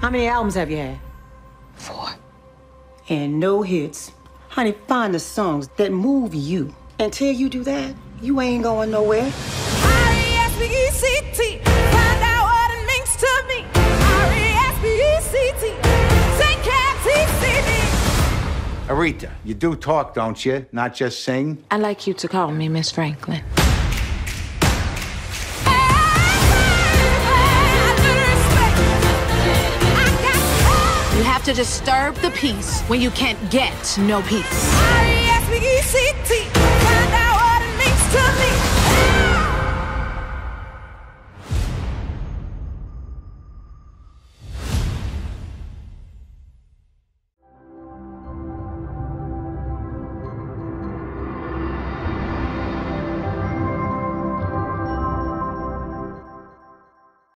How many albums have you had? Four. And no hits. Honey, find the songs that move you. Until you do that, you ain't going nowhere. R-E-S-P-E-C-T. Find out what it means to me. R-E-S-P-E-C-T. St. Cat's Aretha, you do talk, don't you? Not just sing? I like you to call me Miss Franklin. To disturb the peace when you can't get no peace.